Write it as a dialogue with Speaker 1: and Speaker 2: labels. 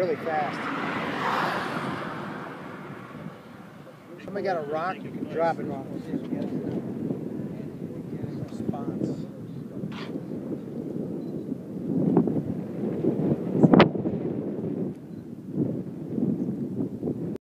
Speaker 1: really fast. Somebody got a rock, you can drop it on.